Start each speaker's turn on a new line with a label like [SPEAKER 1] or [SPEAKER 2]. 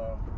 [SPEAKER 1] tomorrow.